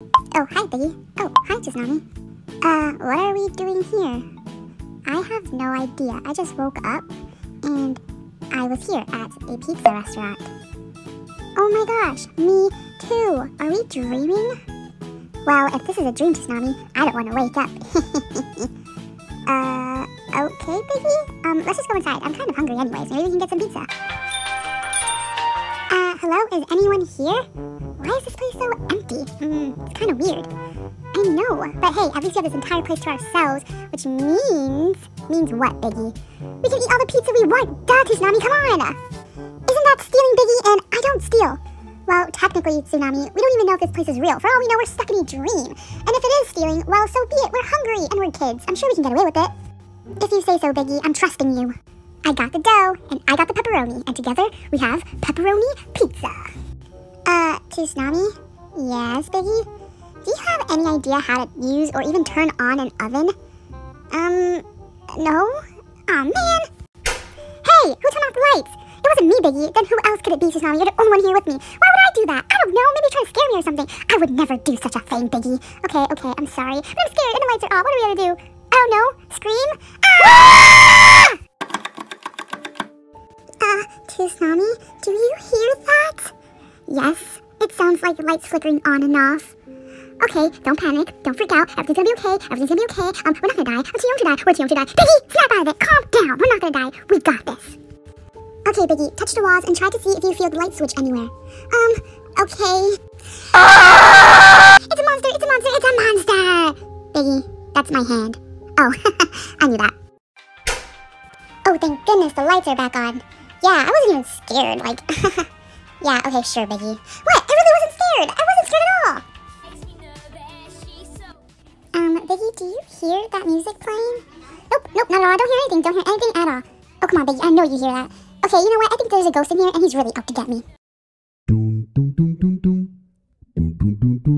Oh, hi, Biggy. Oh, hi, Txunamy. Uh, what are we doing here? I have no idea. I just woke up and I was here at a pizza restaurant. Oh my gosh, me too. Are we dreaming? Well, if this is a dream, Txunamy, I don't want to wake up. uh, okay, Biggy? Um, let's just go inside. I'm kind of hungry anyways. Maybe we can get some pizza. Hello? Is anyone here? Why is this place so empty? Hmm, it's kind of weird. I know, but hey, at least we have this entire place to ourselves, which means... Means what, Biggy? We can eat all the pizza we want! Duh, Txunamy, come on! Isn't that stealing, Biggy? And I don't steal. Well, technically, Txunamy, we don't even know if this place is real. For all we know, we're stuck in a dream. And if it is stealing, well, so be it. We're hungry and we're kids. I'm sure we can get away with it. If you say so, Biggy, I'm trusting you. I got the dough, and I got the pepperoni, and together we have pepperoni pizza. Uh, Txunamy? Yes, Biggy? Do you have any idea how to use or even turn on an oven? Um, no? Aw, man! Hey, who turned off the lights? It wasn't me, Biggy. Then who else could it be, Txunamy? You're the only one here with me. Why would I do that? I don't know. Maybe trying to scare me or something. I would never do such a thing, Biggy. Okay, okay, I'm sorry. But I'm scared and the lights are off. What are we gonna do? I don't know. Scream? Ah! Txunamy, do you hear that? Yes, it sounds like the lights flickering on and off. Okay, don't panic. Don't freak out. Everything's gonna be okay. Everything's gonna be okay. Um, we're not gonna die. We're too young to die. We're too young to die. Biggy, snap out of it. Calm down. We're not gonna die. We got this. Okay, Biggy, touch the walls and try to see if you feel the light switch anywhere. Um, okay. It's a monster. It's a monster. It's a monster. Biggy, that's my hand. Oh, I knew that. Oh, thank goodness the lights are back on. Yeah, I wasn't even scared. Like, yeah, okay, sure, Biggy. What? I really wasn't scared. I wasn't scared at all. Um, Biggy, do you hear that music playing? Nope, nope, not at all. I don't hear anything. Don't hear anything at all. Oh, come on, Biggy. I know you hear that. Okay, you know what? I think there's a ghost in here, and he's really out to get me. Dun, dun, dun, dun, dun. Dun, dun, dun, dun,